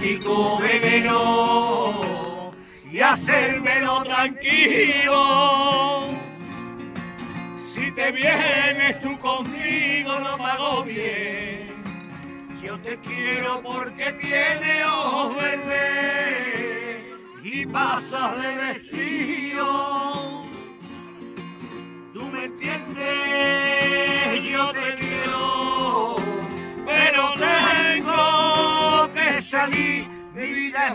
Kiko veneno y hacérmelo tranquilo. Si te vienes tú conmigo no pago bien. Yo te quiero porque tiene ojos verdes y pasas de vestido. Tú me entiendes, salir, mi vida